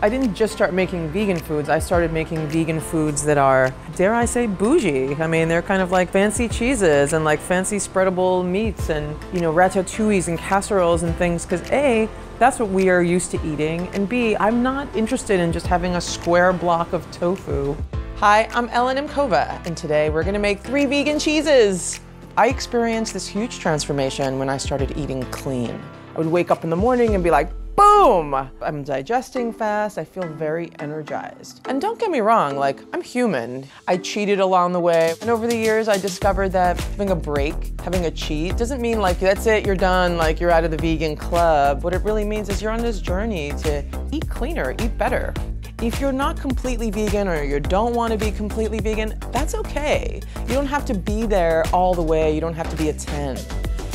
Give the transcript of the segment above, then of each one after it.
I didn't just start making vegan foods, I started making vegan foods that are, dare I say, bougie. I mean, they're kind of like fancy cheeses and like fancy spreadable meats and, you know, ratatouilles and casseroles and things, because A, that's what we are used to eating, and B, I'm not interested in just having a square block of tofu. Hi, I'm Ellen Imkova, and today we're gonna make three vegan cheeses. I experienced this huge transformation when I started eating clean. I would wake up in the morning and be like, boom! I'm digesting fast, I feel very energized. And don't get me wrong, like, I'm human. I cheated along the way, and over the years I discovered that having a break, having a cheat, doesn't mean like, that's it, you're done, like you're out of the vegan club. What it really means is you're on this journey to eat cleaner, eat better. If you're not completely vegan or you don't want to be completely vegan, that's okay. You don't have to be there all the way, you don't have to be a 10.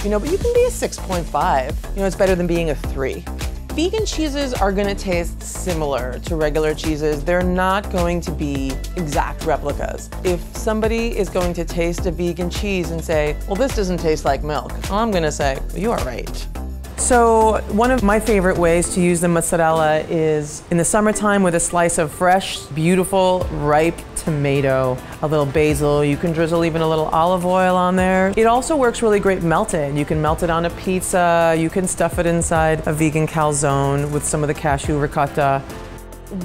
You know, but you can be a 6.5. You know, it's better than being a 3. Vegan cheeses are gonna taste similar to regular cheeses. They're not going to be exact replicas. If somebody is going to taste a vegan cheese and say, well, this doesn't taste like milk, I'm gonna say, well, you are right. So one of my favorite ways to use the mozzarella is in the summertime with a slice of fresh, beautiful, ripe tomato, a little basil. You can drizzle even a little olive oil on there. It also works really great melted. You can melt it on a pizza. You can stuff it inside a vegan calzone with some of the cashew ricotta.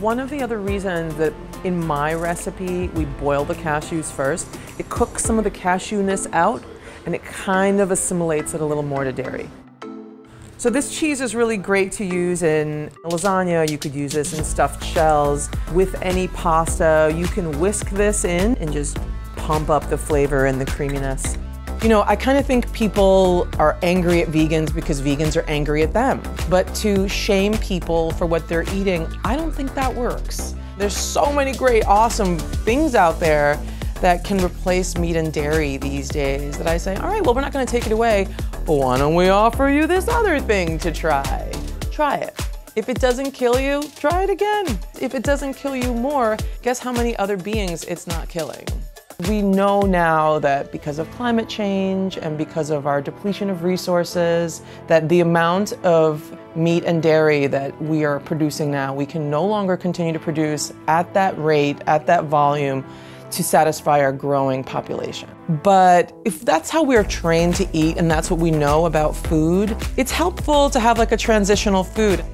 One of the other reasons that in my recipe we boil the cashews first, it cooks some of the cashewness out and it kind of assimilates it a little more to dairy. So this cheese is really great to use in lasagna. You could use this in stuffed shells. With any pasta, you can whisk this in and just pump up the flavor and the creaminess. You know, I kind of think people are angry at vegans because vegans are angry at them. But to shame people for what they're eating, I don't think that works. There's so many great, awesome things out there that can replace meat and dairy these days that I say, all right, well, we're not gonna take it away. Why don't we offer you this other thing to try? Try it. If it doesn't kill you, try it again. If it doesn't kill you more, guess how many other beings it's not killing? We know now that because of climate change and because of our depletion of resources, that the amount of meat and dairy that we are producing now, we can no longer continue to produce at that rate, at that volume, to satisfy our growing population. But if that's how we're trained to eat and that's what we know about food, it's helpful to have like a transitional food.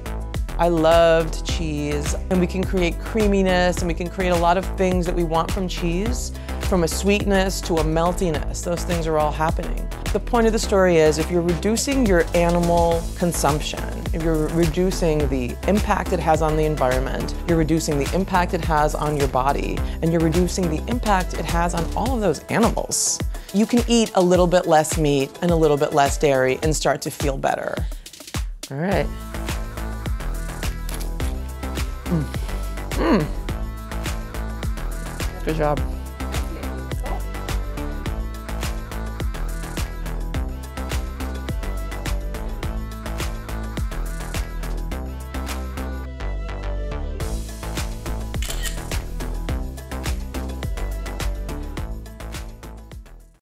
I loved cheese and we can create creaminess and we can create a lot of things that we want from cheese, from a sweetness to a meltiness. Those things are all happening. The point of the story is if you're reducing your animal consumption, you're reducing the impact it has on the environment, you're reducing the impact it has on your body, and you're reducing the impact it has on all of those animals, you can eat a little bit less meat and a little bit less dairy and start to feel better. All right. Mm. Mm. Good job.